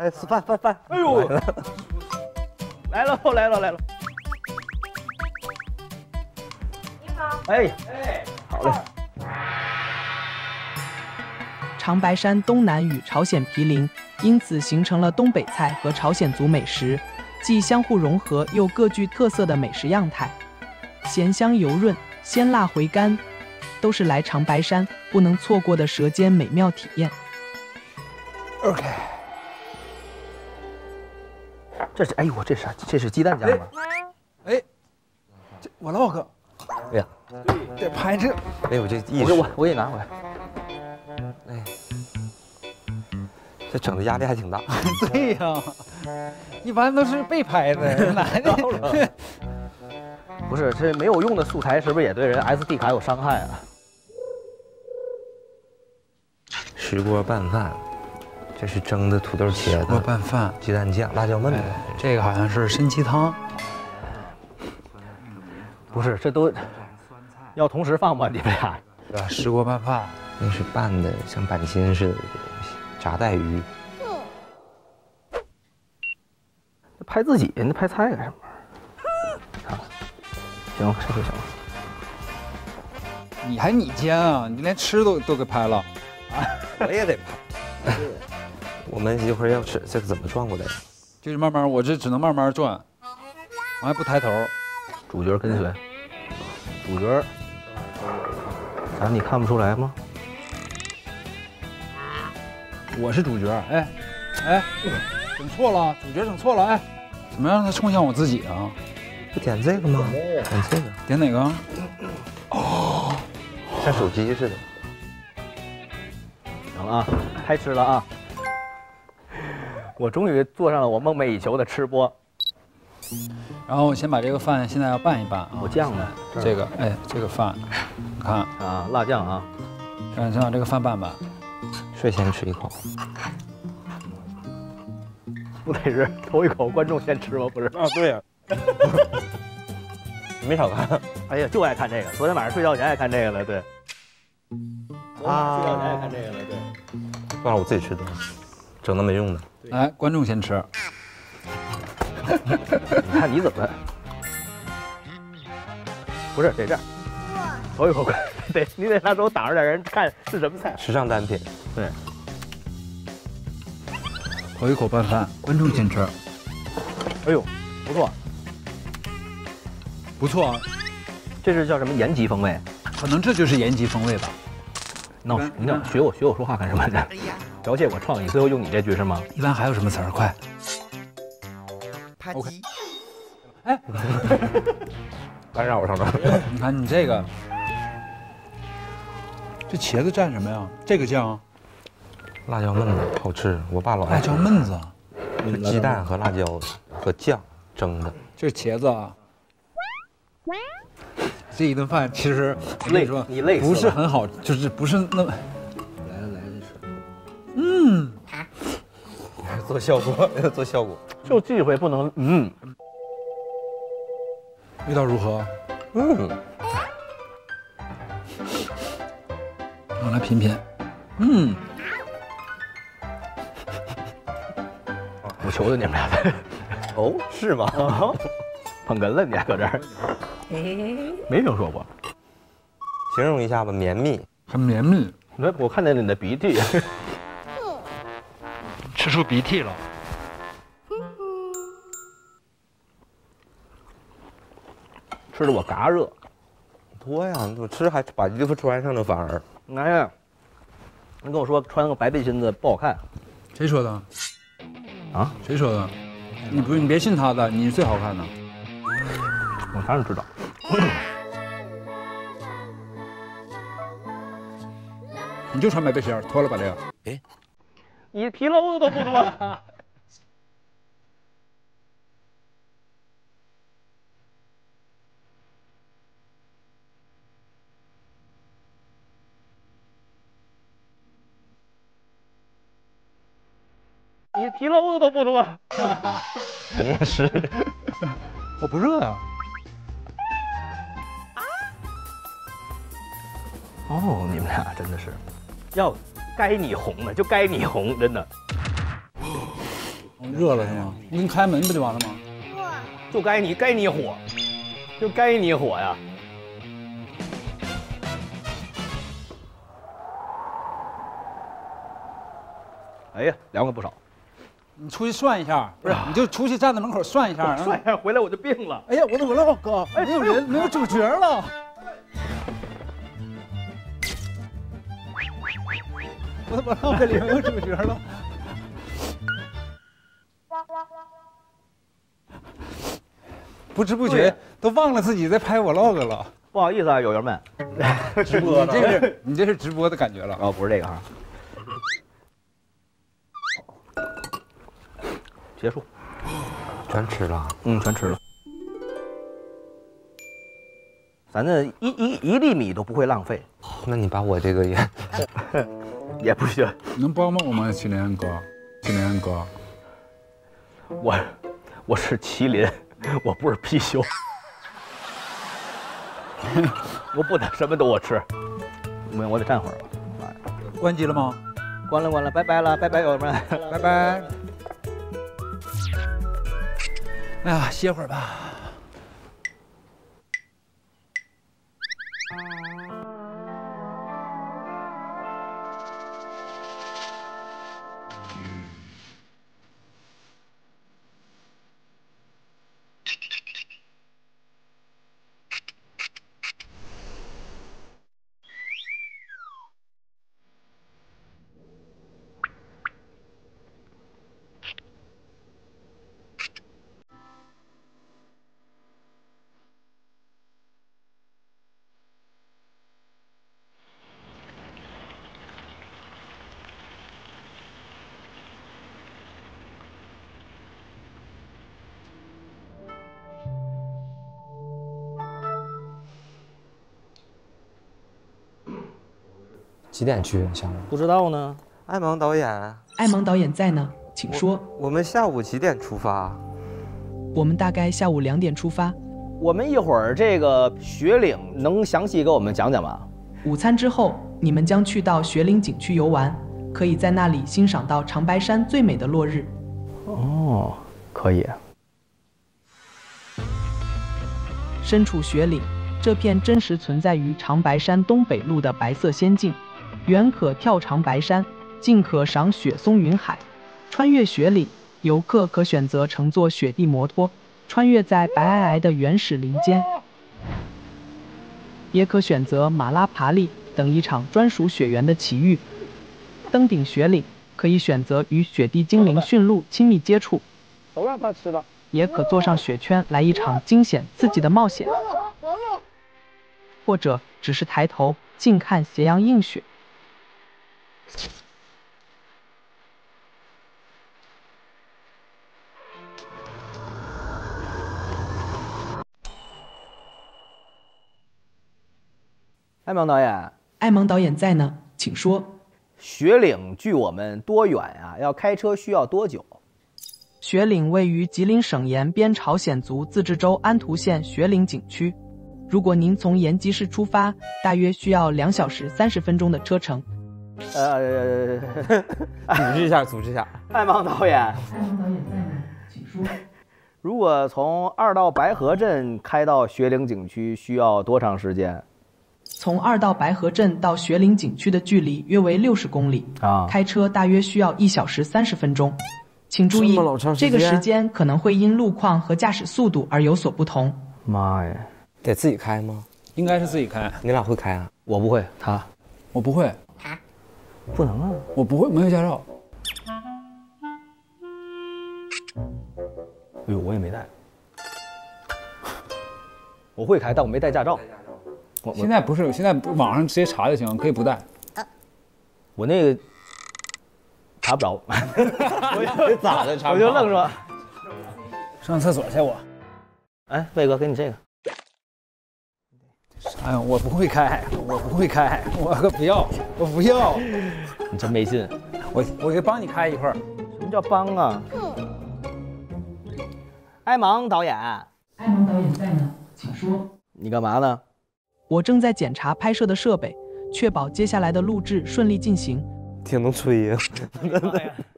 哎，饭饭饭，哎呦，来了来了来了。你好。哎哎，好嘞。长白山东南与朝鲜毗邻，因此形成了东北菜和朝鲜族美食，既相互融合又各具特色的美食样态，咸香油润，鲜辣回甘，都是来长白山不能错过的舌尖美妙体验。OK，这是哎呦我这啥？这是鸡蛋夹吗？哎，这我 log，哎呀，这拍这，哎我这意我识，我我给你拿回来。哎，这整的压力还挺大。对呀，一般都是被拍的，男的。不是，这没有用的素材是不是也对人 SD 卡有伤害啊？石锅拌饭，这是蒸的土豆茄石锅子、拌饭，鸡蛋酱、辣椒焖子。这个好像是参鸡汤。不是，这都要同时放吗？你们俩？啊，石锅拌饭，那是拌的像板筋似的东西，炸带鱼。拍自己，那拍菜干什么？啊，行，这就行了。你还你煎啊？你连吃都都给拍了。我也得拍。我们一会儿要吃这个怎么转过来？就是慢慢，我这只能慢慢转，我还不抬头。主角跟随，主角，咋你看不出来吗？我是主角，哎，哎，整错了，主角整错了，哎，怎么让他冲向我自己啊？不点这个吗？点这个，点哪个？哦像手机似的。行了啊，开吃了啊！我终于坐上了我梦寐以求的吃播。然后我先把这个饭现在要拌一拌啊。有酱呢，这个，哎，这个饭，你看，啊，辣酱啊，让先把这个饭拌拌。睡前吃一口，不得是头一口观众先吃吗？不是？啊，对呀、没少看。哎呀，就爱看这个。昨天晚上睡觉前爱看这个了，对。昨天晚上睡觉前爱看这个了，对。算了，我自己吃的，整那没用的。来，观众先吃。你 看你怎么？不是得这样，头一口观，得你得拿手挡着点人看是什么菜。时尚单品，对，头一口拌饭，观众先吃。哎呦，不错，不错啊，这是叫什么延吉风味？可能这就是延吉风味吧。那我你想学我学我说话干什么呢？剽窃我创意，最后用你这句是吗？一般还有什么词儿？快！扒 OK 鸡，干扰上了。你看你这个，这茄子蘸什么呀？这个酱，辣椒焖子好吃，我爸老爱吃辣椒。焖子，就鸡蛋和辣椒和酱蒸的。这是茄子啊。这一顿饭其实我跟累你说，你累不是很好，就是不是那么。做效果，做效果。就忌讳不能嗯，味道如何？嗯，我来品品。嗯，我求求你们俩了。哦，是吗？啊，捧哏了你还搁这儿？没听说过。形容一下吧，绵密。很绵密，你看我看见你的鼻涕。吃出鼻涕了。吃的我嘎热。多呀，你怎么吃还把衣服穿上了反而？哎呀，你跟我说穿个白背心子不好看谁说的？啊？谁说的？你不，你别信他的，你是最好看的。我当然知道。你就穿白背心，脱了吧这个。你皮褛子都不多。你皮褛子都不脱。你也是。我不热啊、哦，你们俩真的是，要该你红了就该你红，真的。热了是吗？你给你开门不就完了吗？就该你该你火，就该你火呀！哎呀，凉快不少。你出去涮一下，不是？你就出去站在门口涮一下，涮一下回来我就病了。哎呀，我的我老哥，没有人，没有主角了。我的我老哥里没有主角了。不知不觉都忘了自己在拍 vlog 了。不好意思啊，友友们，直播你这是 你这是直播的感觉了。哦，不是这个哈。结束，全吃了。嗯，全吃了。反正一一一粒米都不会浪费。那你把我这个也 也不行。能帮帮我吗，麒麟哥？麒麟哥，我我是麒麟，我不是貔貅。我不能什么都我吃，我我得站会儿吧。关机了吗？关了关了，拜拜了，拜拜友们，拜拜。哎呀，歇会儿吧。几点去项目？不知道呢。艾蒙导演，艾蒙导演在呢，请说。我们下午几点出发？我们大概下午两点出发。我们一会儿这个雪岭能详细给我们讲讲吗？午餐之后，你们将去到雪岭景区游玩，可以在那里欣赏到长白山最美的落日。哦，可以。身处雪岭，这片真实存在于长白山东北麓的白色仙境，远可眺长白山，近可赏雪松云海。穿越雪岭，游客可选择乘坐雪地摩托，穿越在白皑皑的原始林间，也可选择马拉爬犁等一场专属雪原的奇遇。登顶雪岭，可以选择与雪地精灵驯鹿亲密接触，都让它吃了。也可坐上雪圈来一场惊险刺激的冒险，或者只是抬头静看斜阳映雪。艾蒙导演，艾蒙导演在呢，请说。雪岭距我们多远啊？要开车需要多久？雪岭位于吉林省延边朝鲜族自治州安图县雪岭景区。如果您从延吉市出发，大约需要两小时三十分钟的车程。呃，组织一下，组织一下。艾芒导演，艾芒导演在呢，请说。如果从二道白河镇开到学岭景区需要多长时间？从二道白河镇到学岭景区的距离约为六十公里啊，开车大约需要一小时三十分钟。请注意，这个时间可能会因路况和驾驶速度而有所不同。妈呀，得自己开吗？应该是自己开。你俩会开啊？我不会，他，我不会。他，不能啊，我不会，没有驾照。哎呦，我也没带。我会开，但我没带驾照。我现在不是，现在网上直接查就行，可以不带。我那个查不着，我 咋的？我就愣说，上厕所去我。哎，魏哥，给你这个。哎呀，我不会开，我不会开，我可不要，我不要。你真没劲，我我给帮你开一会儿。什么叫帮啊？艾芒导演，艾芒导演在呢，请说。你干嘛呢？我正在检查拍摄的设备，确保接下来的录制顺利进行。挺能吹呀！